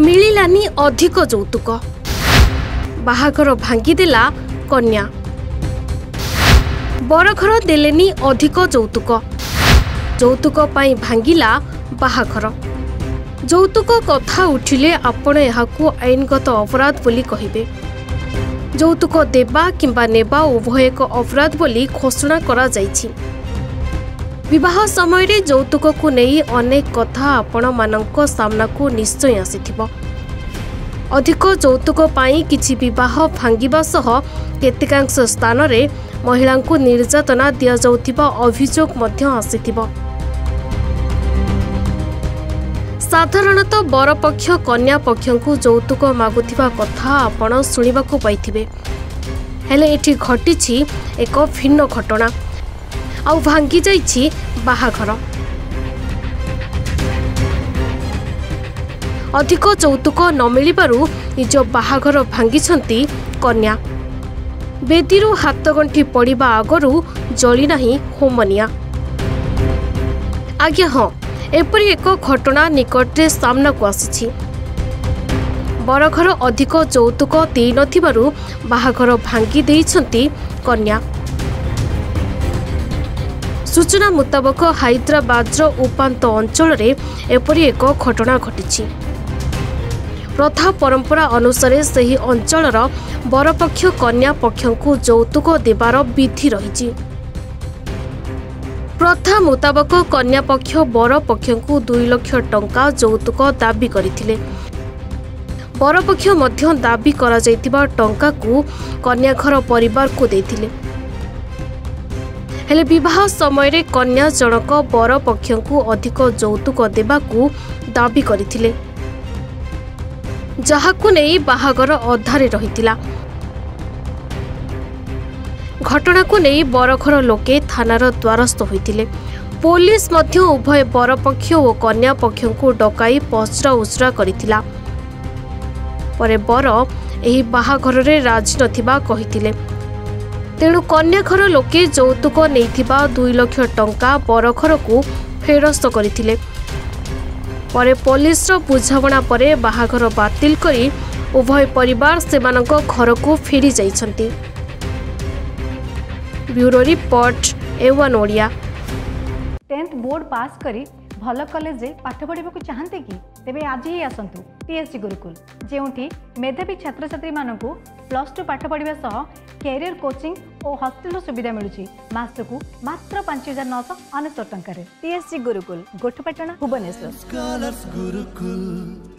ମିଳିଲାନି ଅଧିକ ଯୌତୁକ ବାହାଘର ଭାଙ୍ଗିଦେଲା କନ୍ୟା ବରଘର ଦେଲେନି ଅଧିକ ଯୌତୁକ ଯୌତୁକ ପାଇଁ ଭାଙ୍ଗିଲା ବାହାଘର ଯୌତୁକ କଥା ଉଠିଲେ ଆପଣ ଏହାକୁ ଆଇନଗତ ଅପରାଧ ବୋଲି କହିବେ ଯୌତୁକ ଦେବା କିମ୍ବା ନେବା ଉଭୟ ଏକ ଅପରାଧ ବୋଲି ଘୋଷଣା କରାଯାଇଛି ବିବାହ ସମୟରେ ଯୌତୁକକୁ ନେଇ ଅନେକ କଥା ଆପଣମାନଙ୍କ ସାମ୍ନାକୁ ନିଶ୍ଚୟ ଆସିଥିବ। ଅଧିକ ଯୌତୁକ ପାଇଁ କିଛି ବିବାହ ଭାଙ୍ଗିବା ସହ କେତେକାଂଶ ସ୍ଥାନରେ ମହିଳାଙ୍କୁ ନିର୍ଯାତନା ଦିଆଯାଉଥିବା ଅଭିଯୋଗ ମଧ୍ୟ ଆସିଥିବ। ସାଧାରଣତଃ ବରପକ୍ଷ କନ୍ୟା ପକ୍ଷଙ୍କୁ ଯୌତୁକ ମାଗୁଥିବା କଥା ଆପଣ ଶୁଣିବାକୁ ପାଇଥିବେ। ହେଲେ ଏଠି ଘଟିଛି ଏକ ଭିନ୍ନ ଘଟଣା। ଆଉ ଭାଙ୍ଗି ଯାଇଛି ବାହାଘର। ଅଧିକ ଯୌତୁକ ନ ମିଳିବାରୁ ନିଜ ବାହାଘର ଭାଙ୍ଗିଛନ୍ତି କନ୍ୟା। ବେଦୀରୁ ହାତଗଣ୍ଠି ପଡ଼ିବା ଆଗରୁ ଜଳି ନାହିଁ ହୋମନିଆ। ଆଜ୍ଞା ହଁ ଏପରି ଏକ ଘଟଣା ନିକଟରେ ସାମ୍ନାକୁ ଆସିଛି। ବରଘର ଅଧିକ ଯୌତୁକ ଦେଇନଥିବାରୁ ବାହାଘର ଭାଙ୍ଗି ଦେଇଛନ୍ତି କନ୍ୟା। ସୂଚନା ମୁତାବକ ହାଇଦ୍ରାବାଦର ଉପାନ୍ତ ଅଞ୍ଚଳରେ ଏପରି ଏକ ଘଟଣା ଘଟିଛି। ପ୍ରଥା ପରମ୍ପରା ଅନୁସାରେ ସେହି ଅଞ୍ଚଳର ବରପକ୍ଷ କନ୍ୟା ପକ୍ଷଙ୍କୁ ଯୌତୁକ ଦେବାର ବିଧି ରହିଛି। ପ୍ରଥା ମୁତାବକ କନ୍ୟା ପକ୍ଷ ବର ପକ୍ଷଙ୍କୁ ଦୁଇ ଲକ୍ଷ ଟଙ୍କା ଯୌତୁକ ଦାବି କରିଥିଲେ। ବରପକ୍ଷ ମଧ୍ୟ ଦାବି କରାଯାଇଥିବା ଟଙ୍କାକୁ କନ୍ୟା ଘର ପରିବାରକୁ ଦେଇଥିଲେ। ହେଲେ ବିବାହ ସମୟରେ କନ୍ୟା ଜଣକ ବର ପକ୍ଷଙ୍କୁ ଅଧିକ ଯୌତୁକ ଦେବାକୁ ଦାବି କରିଥିଲେ। ଯାହାକୁ ନେଇ ବାହାଘର ଅଧାରେ ରହିଥିଲା। ଘଟଣାକୁ ନେଇ ବରଘର ଲୋକେ ଥାନାର ଦ୍ୱାରସ୍ଥ ହୋଇଥିଲେ। ପୋଲିସ ମଧ୍ୟ ଉଭୟ ବରପକ୍ଷ ଓ କନ୍ୟା ପକ୍ଷଙ୍କୁ ଡକାଇ ପଚରା ଉଚରା କରିଥିଲା। ପରେ ବର ଏହି ବାହାଘରରେ ରାଜି ନଥିବା କହିଥିଲେ। ତେଣୁ କନ୍ୟା ଘର ଲୋକେ ଯୌତୁକ ନେଇଥିବା ଦୁଇ ଲକ୍ଷ ଟଙ୍କା ବରଘରକୁ ଫେରସ୍ତ କରିଥିଲେ। ପରେ ପୋଲିସର ବୁଝାମଣା ପରେ ବାହାଘର ବାତିଲ କରି ଉଭୟ ପରିବାର ସେମାନଙ୍କ ଘରକୁ ଫେରି ଯାଇଛନ୍ତି bureau report A one Odia. Tenth board pass କରି ଭଲ କଲେଜରେ ପାଠ ପଢ଼ିବାକୁ ଚାହାନ୍ତି କି? ତେବେ ଆଜି ହିଁ ଆସନ୍ତୁ ଟିଏସ୍ସି ଗୁରୁକୁଲ। ଯେଉଁଠି ମେଧାବୀ ଛାତ୍ରଛାତ୍ରୀମାନଙ୍କୁ ପ୍ଲସ୍ ଟୁ ପାଠ ପଢ଼ିବା ସହ କ୍ୟାରିୟର କୋଚିଂ ଓ ହଷ୍ଟେଲର ସୁବିଧା ମିଳୁଛି। ମାସକୁ ମାତ୍ର ପାଞ୍ଚ ହଜାର ନଅଶହ ଅନେଶ୍ୱତ ଟଙ୍କାରେ। T S C Gurukul Gothapatana Bhubaneswar Scholars Gurukul